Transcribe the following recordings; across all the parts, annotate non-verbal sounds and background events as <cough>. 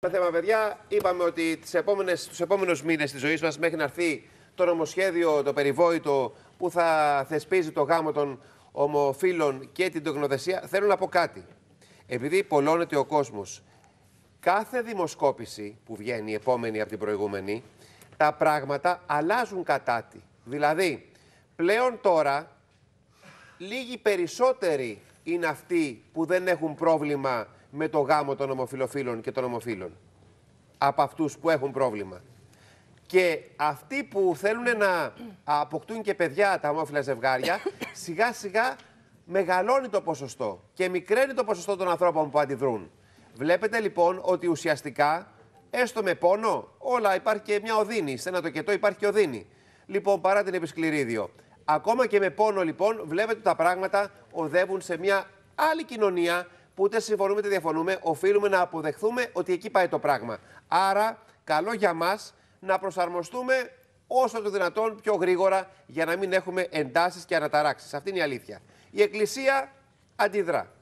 Το θέμα, παιδιά, είπαμε ότι τις επόμενες, τους επόμενους μήνες της ζωής μας μέχρι να έρθει το νομοσχέδιο, το περιβόητο που θα θεσπίζει το γάμο των ομοφύλων και την τογνοδεσία, θέλω να πω κάτι. Επειδή πολλώνεται ο κόσμος, κάθε δημοσκόπηση που βγαίνει, η επόμενη από την προηγούμενη, τα πράγματα αλλάζουν κατά τη. Δηλαδή, πλέον τώρα, λίγοι περισσότεροι είναι αυτοί που δεν έχουν πρόβλημα με το γάμο των ομοφιλοφίλων και των ομοφύλων. Από αυτούς που έχουν πρόβλημα. Και αυτοί που θέλουν να αποκτούν και παιδιά τα ομόφυλα ζευγάρια, <coughs> σιγά σιγά μεγαλώνει το ποσοστό και μικραίνει το ποσοστό των ανθρώπων που αντιδρούν. Βλέπετε λοιπόν ότι ουσιαστικά, έστω με πόνο, όλα υπάρχει και μια οδύνη. Σε ένα τοκετό υπάρχει και οδύνη. Λοιπόν, παρά την επισκληρίδιο. Ακόμα και με πόνο λοιπόν, βλέπετε ότι τα πράγματα οδεύουν σε μια άλλη κοινωνία που ούτε συμφωνούμε είτε διαφωνούμε, οφείλουμε να αποδεχθούμε ότι εκεί πάει το πράγμα. Άρα, καλό για μας να προσαρμοστούμε όσο το δυνατόν πιο γρήγορα για να μην έχουμε εντάσεις και αναταράξεις. Αυτή είναι η αλήθεια. Η Εκκλησία αντιδρά.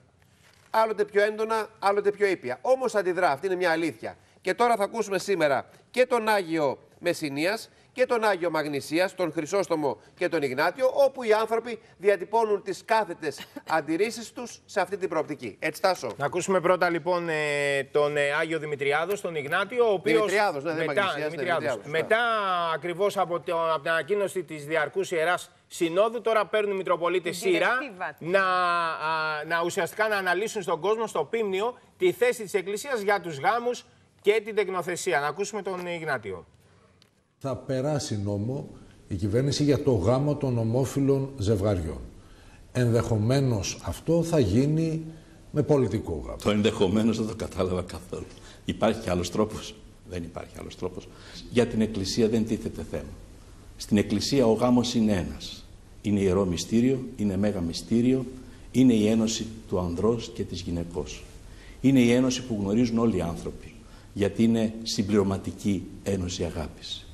Άλλοτε πιο έντονα, άλλοτε πιο ήπια. Όμως αντιδρά, αυτή είναι μια αλήθεια. Και τώρα θα ακούσουμε σήμερα και τον Άγιο Μεσσηνίας και τον Άγιο Μαγνησίας, τον Χρυσόστομο και τον Ιγνάτιο, όπου οι άνθρωποι διατυπώνουν τις κάθετες αντιρρήσεις τους σε αυτή την προοπτική. Έτσι τάσο. Να ακούσουμε πρώτα λοιπόν ε, τον ε, Άγιο Δημητριάδος, τον Ιγνάτιο, ο οποίος Δημητριάδος, ναι, δεν μετά, Μαγνησίας, ναι, Δημητριάδος. Δημητριάδος, μετά ακριβώς από, το, από την ανακοίνωση της Διαρκούς Ιεράς Συνόδου, τώρα παίρνουν οι Μητροπολίτες Την σειρά διρεκτίβα. να, α, να ουσιαστικά να αναλύσουν στον κόσμο, στο πίμνιο, τη θέση της Εκκλησίας για τους γάμους και την τεκνοθεσία. Να ακούσουμε τον Ιγνάτιο. Θα περάσει νόμο η κυβέρνηση για το γάμο των ομόφυλων ζευγαριών. Ενδεχομένως αυτό θα γίνει με πολιτικό γάμο. Το ενδεχομένως δεν το κατάλαβα καθόλου. Υπάρχει και άλλος τρόπος. Δεν υπάρχει άλλος τρόπος. Για την Εκκλησία δεν τίθεται θέμα. Στην Εκκλησία ο γάμος είναι ένας. Είναι ιερό μυστήριο, είναι μέγα μυστήριο, είναι η ένωση του ανδρός και της γυναικός. Είναι η ένωση που γνωρίζουν όλοι οι άνθρωποι, γιατί είναι συμπληρωματική ένωση αγάπης.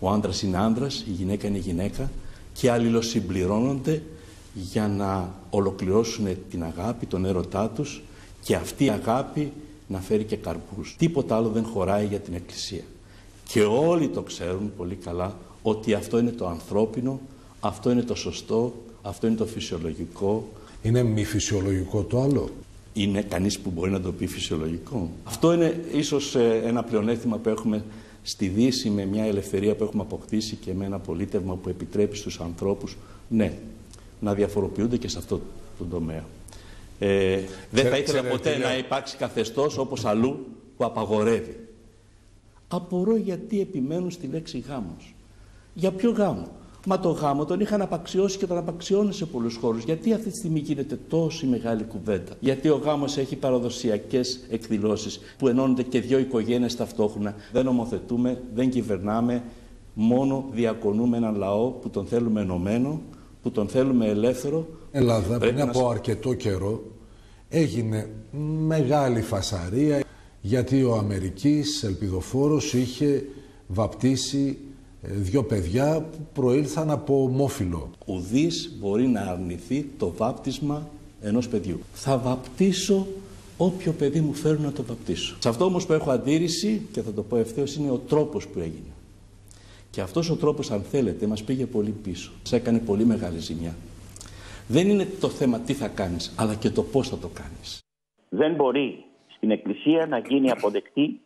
Ο άντρας είναι άντρας, η γυναίκα είναι γυναίκα και αλληλοσυμπληρώνονται για να ολοκληρώσουν την αγάπη, τον έρωτά τους και αυτή η αγάπη να φέρει και καρπούς. Τίποτα άλλο δεν χωράει για την Εκκλησία. Και όλοι το ξέρουν πολύ καλά ότι αυτό είναι το ανθρώπινο, αυτό είναι το σωστό, αυτό είναι το φυσιολογικό, Είναι μη φυσιολογικό το άλλο; είναι κανείς που μπορεί να το πει φυσιολογικό. Αυτό είναι ίσως ε, ένα πλεονέκτημα που έχουμε στη Δύση με μια ελευθερία που έχουμε αποκτήσει και με ένα πολίτευμα που επιτρέπει στους ανθρώπους, ναι, να διαφοροποιούνται και σε αυτό το τομέα. Ε, δεν Ξέρε- θα ήθελα ξέρετε ποτέ τι λέω. να υπάρξει καθεστώς όπως αλλού που απαγορεύει. Απορώ γιατί επιμένουν στη λέξη γάμος. Για ποιο γάμο; Μα το γάμο τον είχαν απαξιώσει και τον απαξιώνουν σε πολλούς χώρους. Γιατί αυτή τη στιγμή γίνεται τόση μεγάλη κουβέντα; Γιατί ο γάμος έχει παραδοσιακές εκδηλώσεις που ενώνονται και δύο οικογένειες ταυτόχρονα. Δεν νομοθετούμε, δεν κυβερνάμε, μόνο διακονούμε έναν λαό που τον θέλουμε ενωμένο, που τον θέλουμε ελεύθερο. Ελλάδα Πρέπει πριν να από αρκετό καιρό έγινε μεγάλη φασαρία γιατί ο Αμερικής ελπιδοφόρος είχε βαπτίσει ε, δύο παιδιά που προήλθαν από ομόφυλο. Ουδής μπορεί να αρνηθεί το βάπτισμα ενός παιδιού. Θα βαπτίσω όποιο παιδί μου φέρουν να το βαπτίσω. Σε αυτό όμως που έχω αντίρρηση και θα το πω ευθέως είναι ο τρόπος που έγινε. Και αυτός ο τρόπος αν θέλετε μας πήγε πολύ πίσω. Σε έκανε πολύ μεγάλη ζημιά. Δεν είναι το θέμα τι θα κάνεις, αλλά και το πώς θα το κάνεις. δεν μπορεί στην Εκκλησία να γίνει αποδεκτή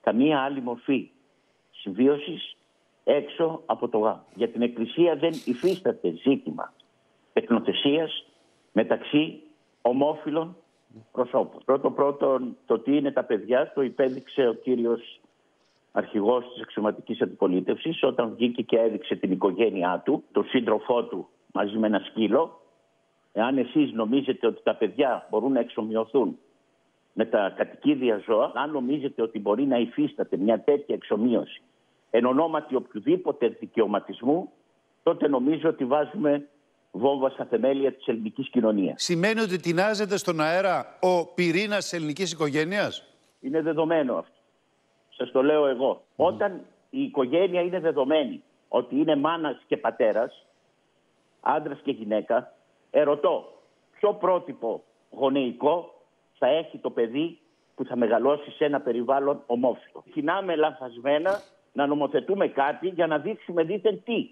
καμία άλλη μορφή συμβίωσης έξω από το γάμο. Για την Εκκλησία δεν υφίσταται ζήτημα τεκνοθεσίας μεταξύ ομόφυλων προσώπων. Πρώτο πρώτον, το τι είναι τα παιδιά το υπέδειξε ο κύριος αρχηγός της αξιωματικής αντιπολίτευσης όταν βγήκε και έδειξε την οικογένειά του, τον σύντροφό του μαζί με ένα σκύλο. Εάν εσείς νομίζετε ότι τα παιδιά μπορούν να εξομοιωθούν με τα κατοικίδια ζώα, αν νομίζετε ότι μπορεί να υφίσταται μια τέτοια εξομοίωση εν ονόματι οποιοδήποτε δικαιωματισμού, τότε νομίζω ότι βάζουμε βόμβα στα θεμέλια της ελληνικής κοινωνίας. Σημαίνει ότι τεινάζεται στον αέρα ο πυρήνας της ελληνικής οικογένειας; Είναι δεδομένο αυτό. Σας το λέω εγώ. Όταν η οικογένεια είναι δεδομένη ότι είναι μάνας και πατέρας, άντρας και γυναίκα, ερωτώ ποιο πρότυπο γονεϊκό θα έχει το παιδί που θα μεγαλώσει σε ένα περιβάλλον ομόφυλο; Κοινάμε λανθασμένα να νομοθετούμε κάτι για να δείξουμε δίθεν τι.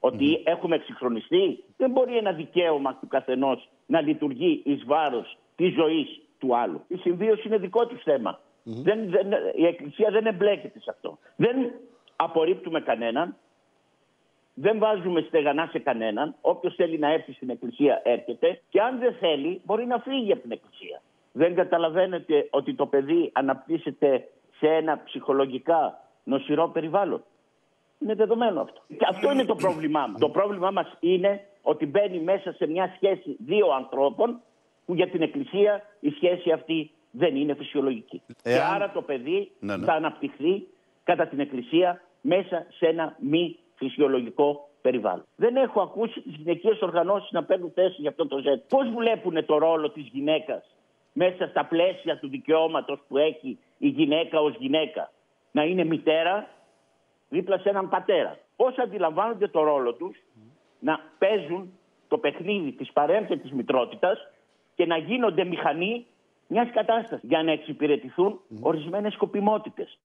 Ότι έχουμε εξυγχρονιστεί. Δεν μπορεί ένα δικαίωμα του καθενός να λειτουργεί εις βάρος της ζωής του άλλου. Η συμβίωση είναι δικό του θέμα. Δεν, δεν, η Εκκλησία δεν εμπλέκεται σε αυτό. Δεν απορρίπτουμε κανέναν. Δεν βάζουμε στεγανά σε κανέναν. Όποιος θέλει να έρθει στην Εκκλησία έρχεται. Και αν δεν θέλει, μπορεί να φύγει από την Εκκλησία. Δεν καταλαβαίνετε ότι το παιδί αναπτύσσεται σε ένα ψυχολογικά νοσηρό περιβάλλον. Είναι δεδομένο αυτό. Και αυτό είναι το πρόβλημά μας. Το πρόβλημά μας είναι ότι μπαίνει μέσα σε μια σχέση δύο ανθρώπων που για την Εκκλησία η σχέση αυτή δεν είναι φυσιολογική. Και Εάν- άρα το παιδί Ναι, ναι. θα αναπτυχθεί κατά την Εκκλησία μέσα σε ένα μη φυσιολογικό περιβάλλον. Δεν έχω ακούσει τις γυναικείες οργανώσεις να παίρνουν θέση για αυτό το ζήτημα. Πώς βλέπουν το ρόλο της γυναίκας μέσα στα πλαίσια του δικαιώματος που έχει η γυναίκα ως γυναίκα; Να είναι μητέρα δίπλα σε έναν πατέρα. Πώς αντιλαμβάνονται το ρόλο τους να παίζουν το παιχνίδι της παρένθετης μητρότητας και να γίνονται μηχανή μιας κατάστασης για να εξυπηρετηθούν ορισμένες σκοπιμότητες.